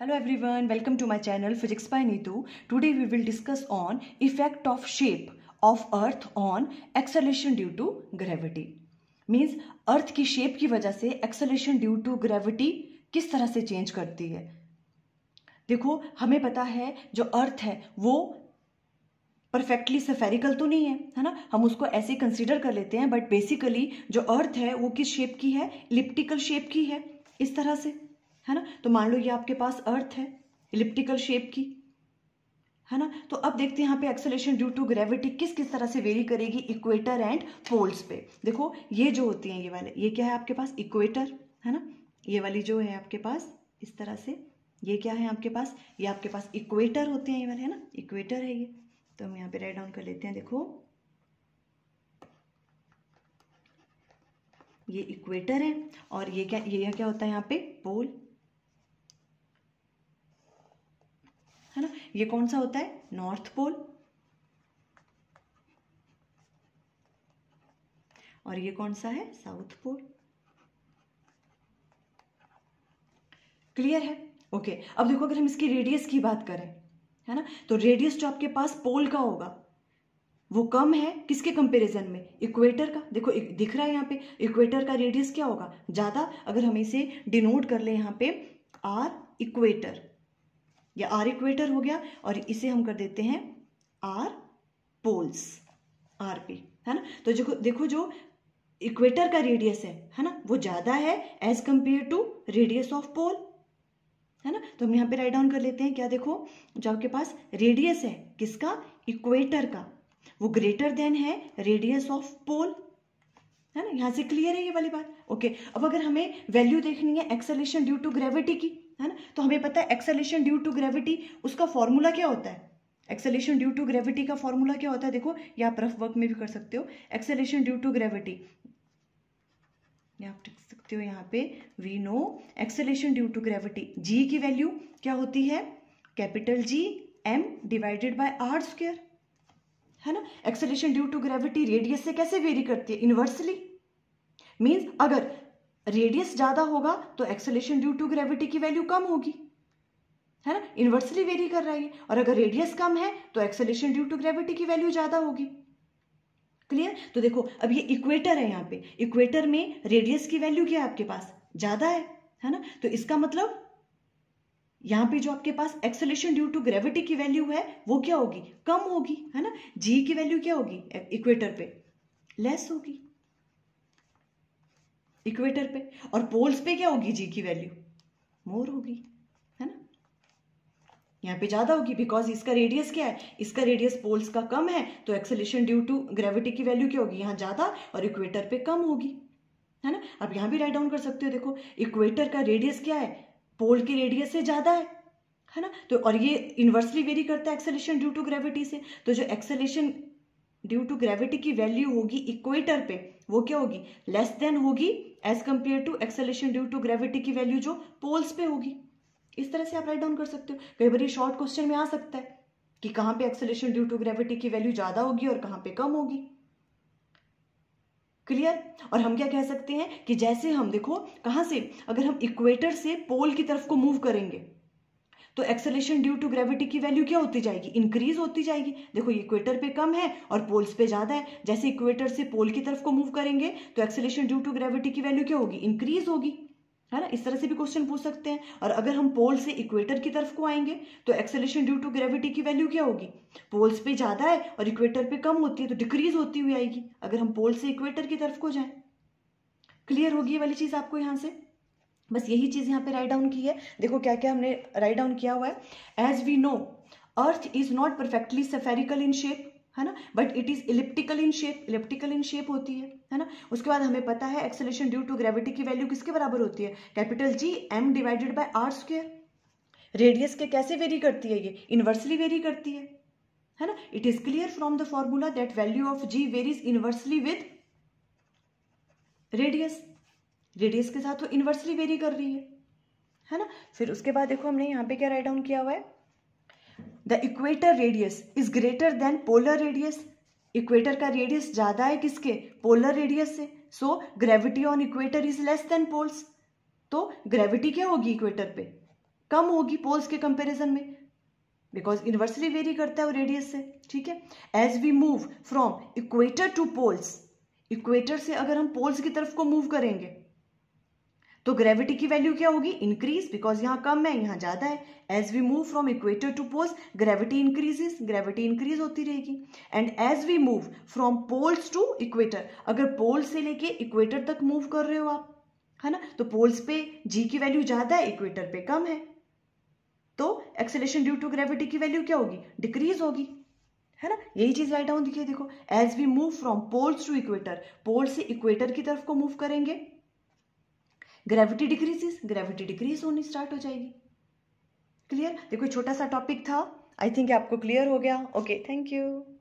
Hello everyone, welcome to my channel Physics by Neetu. Today we will discuss on effect of shape of earth on acceleration due to gravity. Means अर्थ की shape की वजह से acceleration due to gravity किस तरह से change करती है देखो हमें पता है जो अर्थ है वो परफेक्टली सफेरिकल तो नहीं है है ना हम उसको ऐसे कंसिडर कर लेते हैं बट बेसिकली जो अर्थ है वो किस शेप की है इलिप्टिकल शेप की है इस तरह से है ना? तो मान लो ये आपके पास अर्थ है इलिप्टिकल शेप की, है ना? तो अब देखते हैं यहाँ पे एक्सेलेशन ड्यू टू ग्रेविटी किस किस तरह से वेरी करेगी इक्वेटर एंड पोल्स पे। देखो, ये जो होती हैं ये वाले, ये क्या है आपके पास? इक्वेटर है ना? ये वाली जो है आपके पास, इस तरह से, ये क्या है आपके पास? ये आपके पास इक्वेटर होते हैं ये वाले, है ना? इक्वेटर है ये। तो हम यहाँ पे राइट डाउन कर लेते हैं, देखो। ये इक्वेटर है और ये क्या ये क्या होता है यहाँ पे? पोल है ना ये कौन सा होता है? नॉर्थ पोल और ये कौन सा है? साउथ पोल क्लियर है? Okay okay. अब देखो, अगर हम इसकी रेडियस की बात करें, है ना? तो रेडियस जो आपके पास पोल का होगा, वो कम है किसके कंपैरिजन में? इक्वेटर का। देखो दिख रहा है यहाँ पे इक्वेटर का रेडियस क्या होगा? ज़्यादा, अगर हम इसे डिनोट कर ले यहाँ पे आर इक्वेटर या आर इक्वेटर हो गया और इसे हम कर देते हैं आर पोल्स आर पी, है ना? तो देखो देखो जो इक्वेटर का रेडियस है है ना? वो ज़्यादा है as compare to radius of pole है ना? तो हम यहाँ पे राइट डाउन कर लेते हैं, क्या देखो? जो आपके पास रेडियस है, किसका? इक्वेटर का। वो ग्रेटर देन है रेडियस ऑफ़ पोल है ना? यहाँ से क्लियर है ये वाली बात? ओके अब अगर हमें वैल्यू देखनी है एक्सेलेशन ड्यू टू ग्रेविटी की है ना? तो हमें पता है एक्सेलेशन ड्यू टू ग्रेविटी उसका फॉर्मूला क्या होता है? एक्सेलेशन ड्यू टू ग्रेविटी का फॉर्मूला क्या होता है? देखो या आप रफ वर्क में भी कर सकते हो। एक्सेलेशन ड्यू टू ग्रेविटी आप लिख सकते हो यहाँ पे we know acceleration due to gravity G की वैल्यू क्या होती है? Capital G M divided by R square है ना? Acceleration due to gravity radius से कैसे वेरी करती है? इनवर्सली मींस अगर रेडियस ज़्यादा होगा तो एक्सेलेशन ड्यू टू ग्रेविटी की वैल्यू कम होगी। है ना? इनवर्सली वेरी कर रहा है और अगर रेडियस कम है तो एक्सेलेशन ड्यू टू ग्रेविटी की वैल्यू ज़्यादा होगी। क्लियर तो देखो, अब ये इक्वेटर है यहाँ पे। इक्वेटर में रेडियस की वैल्यू क्या है आपके पास? ज़्यादा है। है ना? तो इसका मतलब यहाँ पे जो आपके पास एक्सेलेशन ड्यू टू ग्रेविटी की वैल्यू है, वो क्या होगी? कम होगी। है ना? जी की वैल्यू क्या होगी? इक्वेटर पे। लेस होगी। इक्वेटर पे। और पोल्स पे क्या होगी जी की वैल्यू मोर होगी, है ना? यहाँ पे ज़्यादा होगी बिकॉज़ इसका रेडियस क्या है? इसका रेडियस पोल्स का कम है तो एक्सेलेशन ड्यू टू ग्रेविटी की वैल्यू क्या होगी? यहाँ ज़्यादा और इक्वेटर पे कम होगी, है ना? अब यहाँ भी राइट डाउन कर सकते हो, देखो इक्वेटर का रेडियस क्या है? पोल के रेडियस से ज़्यादा है है ना? तो और ये इन्वर्सली वेरी करता है एक्सेलेशन ड्यू टू ग्रेविटी से। तो जो एक्सेलेशन ड्यू टू ग्रेविटी की वैल्यू होगी इक्वेटर पे, वो क्या होगी? लेस देन होगी as compare to acceleration due to gravity की वैल्यू जो पोल्स पे होगी। इस तरह से आप राइट डाउन कर सकते हो। कई बार शॉर्ट क्वेश्चन में आ सकता है कि कहाँ पे एक्सेलेशन ड्यू टू ग्रेविटी की वैल्यू ज़्यादा होगी और कहाँ पे कम होगी। क्लियर और हम क्या कह सकते हैं कि जैसे हम देखो, कहाँ से? अगर हम इक्वेटर से पोल की तरफ़ को मूव करेंगे तो एक्सेलेशन ड्यू टू ग्रेविटी की वैल्यू क्या होती जाएगी? इंक्रीज होती जाएगी। देखो इक्वेटर पे कम है और पोल्स पे ज़्यादा है। जैसे इक्वेटर से पोल की तरफ़ को मूव करेंगे तो एक्सेलेशन ड्यू टू ग्रेविटी की वैल्यू क्या होगी? इंक्रीज होगी। है ना? इस तरह से भी क्वेश्चन पूछ सकते हैं। और अगर हम पोल से इक्वेटर की तरफ़ को आएँगे तो एक्सेलेशन ड्यू टू ग्रेविटी की वैल्यू क्या होगी? पोल्स पे ज़्यादा है और इक्वेटर पे कम होती है तो डिक्रीज होती हुई आएगी। अगर हम पोल से इक्वेटर की तरफ़ को जाए। क्लियर होगी ये वाली चीज़ आपको यहाँ से? बस यही चीज़ यहाँ पे राइट डाउन की है। देखो क्या क्या हमने राइट डाउन किया हुआ है। As we know earth is not perfectly spherical in shape है ना? But it is elliptical in shape elliptical in shape होती है है ना? उसके बाद हमें पता है एक्सेलेशन ड्यू टू ग्रेविटी की वैल्यू किसके बराबर होती है? Capital G M divided by R square radius के कैसे वेरी करती है ये? इनवर्सली वेरी करती है है ना? It is clear from the formula that value of G varies inversely with radius radius के साथ वो इन्वर्सली वेरी कर रही है। है ना? फिर उसके बाद देखो हमने यहाँ पे क्या राइट डाउन किया हुआ है? The equator radius is greater than polar radius equator का रेडियस ज़्यादा है किसके? पोलर रेडियस से। So gravity on equator is less than poles तो ग्रेविटी क्या होगी इक्वेटर पे? कम होगी पोल्स के कंपैरिजन में। बिकॉज़ इन्वर्सली वेरी करता है वो रेडियस से। ठीक है? As we move from equator to poles equator से अगर हम पोल्स की तरफ़ को मूव करेंगे तो ग्रेविटी की वैल्यू क्या होगी? इंक्रीज बिकॉज़ यहाँ कम है, यहाँ ज़्यादा है. As we move from equator to poles gravity increases gravity increase होती रहेगी. And as we move from poles to equator अगर पोल से लेके इक्वेटर तक मूव कर रहे हो आप, है ना? तो पोल्स पे जी की वैल्यू ज़्यादा है इक्वेटर पे कम है. तो एक्सेलेशन ड्यू टू ग्रेविटी की वैल्यू क्या होगी? डिक्रीज होगी. है ना? यही चीज़ राइट डाउन दिखिए देखो. As we move from poles to equator pole से इक्वेटर की तरफ़ को मूव करेंगे. ग्रेविटी डिक्रीजेस ग्रेविटी डिक्रीज होनी स्टार्ट हो जाएगी। क्लियर देखो छोटा सा टॉपिक था। आई थिंक आपको क्लियर हो गया। Okay thank you